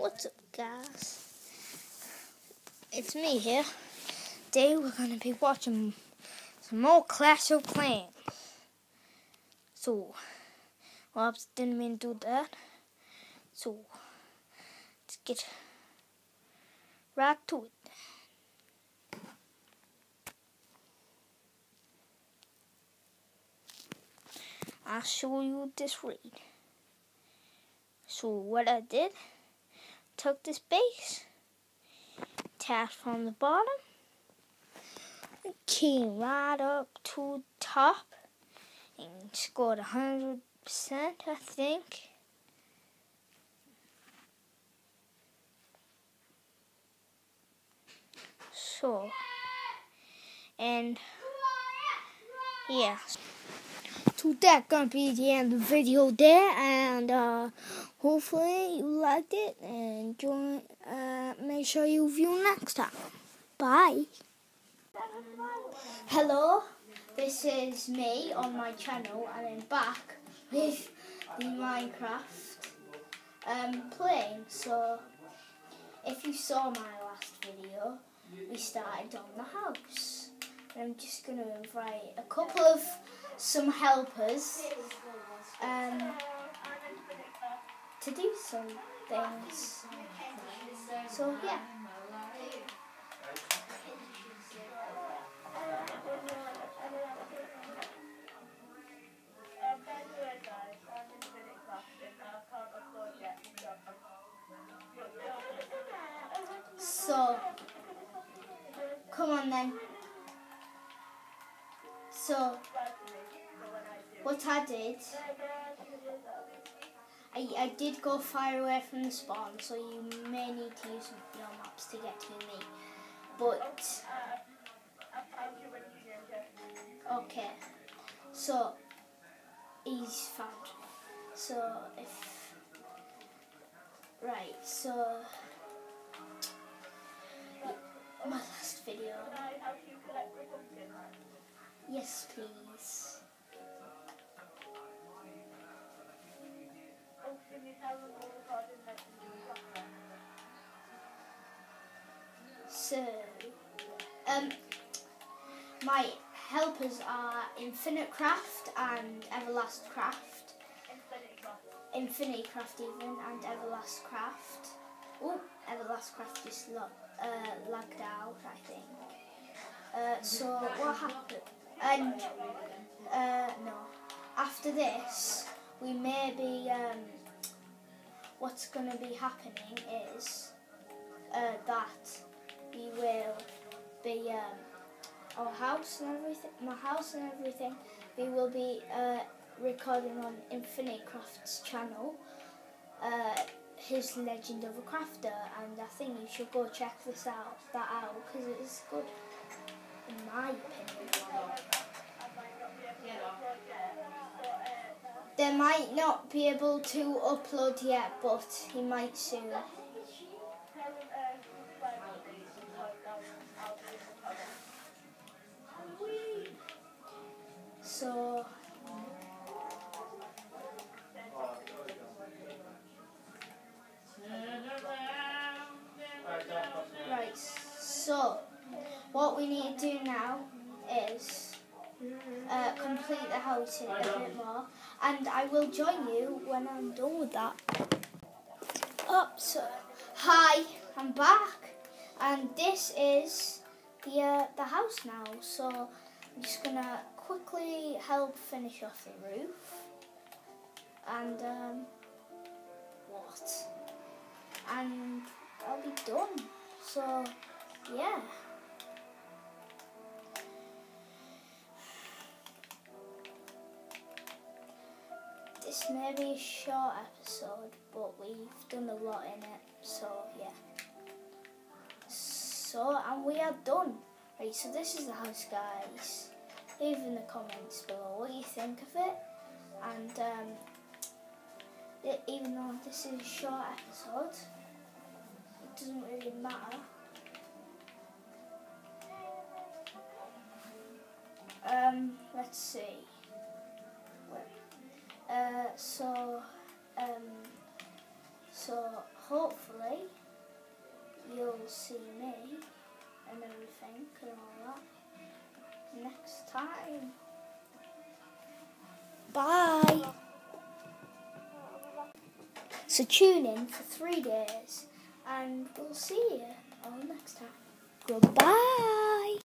What's up, guys? It's me here. Today we're going to be watching some more Clash of Clans. So, whoops, didn't mean to do that. So, let's get right to it. I'll show you this raid. So what I did, took this base, tapped from the bottom, came right up to the top, and scored a hundred percent, I think. So, and yeah. So that's gonna be the end of the video there, and uh, hopefully you liked it. And join. Uh, make sure you view next time. Bye. Hello, this is me on my channel, and I'm back with the Minecraft um, playing. So, if you saw my last video, we started on the house. I'm just to invite a couple of some helpers um, to do some things. So yeah. So, come on then. So, what I did, I, I did go far away from the spawn, so you may need to use your maps to get to me. But, okay, so, he's found. So, if, right, so, my last video. Yes, please. So, um, my helpers are Infinite Craft and Everlast Craft. Infinity Craft even and Everlast Craft. Oh, Everlast Craft just lo- uh, lagged out, I think. Uh, so what happened? And uh, no, after this, we may be. Um, what's going to be happening is uh, that we will be um, our house and everything, my house and everything. We will be uh, recording on Infinite Crafts channel. Uh, his Legend of a Crafter, and I think you should go check this out, that out, because it is good, in my opinion. They might not be able to upload yet, but he might soon. So. We need to do now is uh, complete the house a bit more, and I will join you when I'm done with that. Up, so hi, I'm back, and this is the uh, the house now. So I'm just gonna quickly help finish off the roof, and um, what? And I'll be done. So yeah. This maybe a short episode, but we've done a lot in it, so yeah. So, and we are done. Right, so this is the house, guys. Leave in the comments below what you think of it. And um, it, even though this is a short episode, it doesn't really matter. Um, let's see. Uh, so, um, so hopefully you'll see me and everything and all that next time. Bye. So tune in for three days and we'll see you all next time. Goodbye.